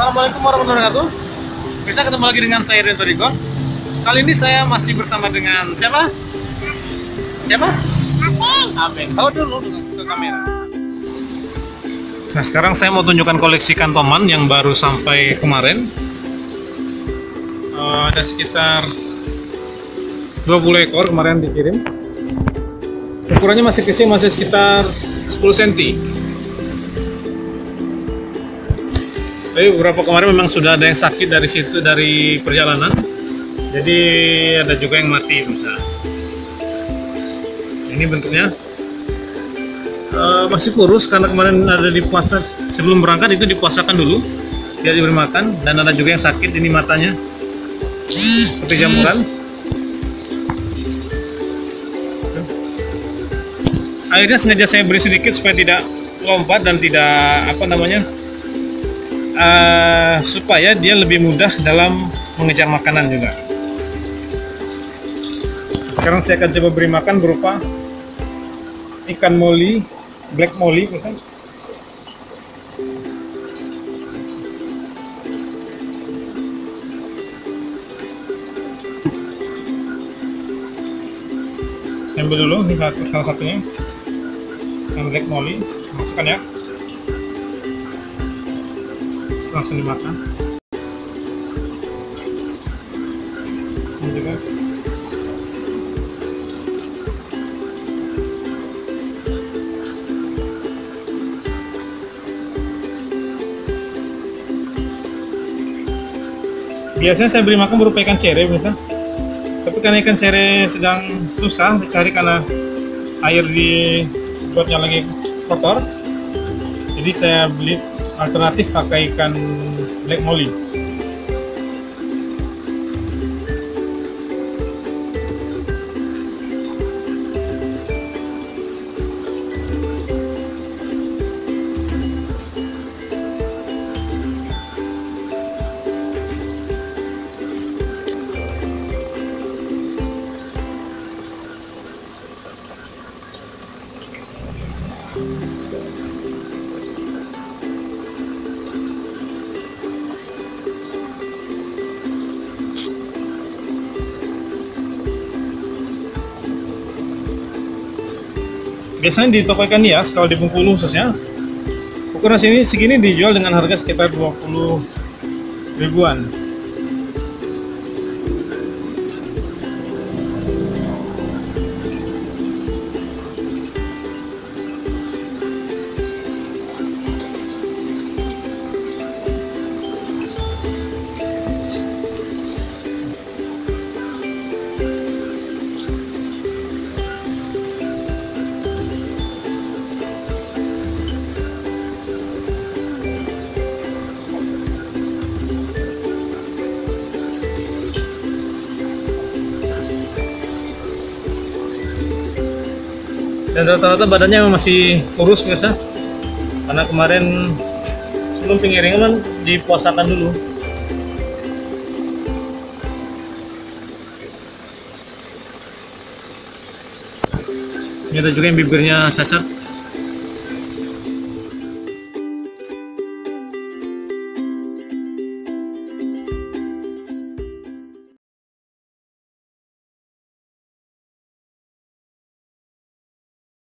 Assalamualaikum warahmatullahi wabarakatuh. Bisa ketemu lagi dengan saya Rento Rico. Kali ini saya masih bersama dengan siapa? Siapa? Amin. Tahu dulu ke kamera. Nah sekarang saya mau tunjukkan koleksi kantoman yang baru sampai kemarin. Eh, ada sekitar 20 ekor kemarin dikirim. Ukurannya masih kecil, masih sekitar 10 cm. Tapi beberapa kemarin memang sudah ada yang sakit dari situ dari perjalanan. Jadi ada juga yang mati bisa. Ini bentuknya. Eh, masih kurus karena kemarin ada di puasa. Sebelum berangkat itu dipuasakan dulu. Dia diberi makan. Dan ada juga yang sakit ini matanya. Seperti jamuran akhirnya sengaja saya beri sedikit supaya tidak lompat dan tidak apa namanya uh, supaya dia lebih mudah dalam mengejar makanan juga. Sekarang saya akan coba beri makan berupa ikan moli black molly misalnya. Ambil dulu ini salah satunya. Yang black molly masukkan ya langsung dimakan. Ini juga. Biasanya saya beri makan berupa ikan cere biasa tapi karena ikan cere sedang susah dicari karena air di buatnya lagi kotor jadi saya beli alternatif pakai ikan black molly biasanya di toko ikan hias kalau di Bengkulu khususnya ukuran sini segini dijual dengan harga sekitar 20 ribuan dan rata-rata badannya masih kurus biasa karena kemarin sebelum pengiringan kan dipuasakan dulu. Ini ada juga yang bibirnya cacat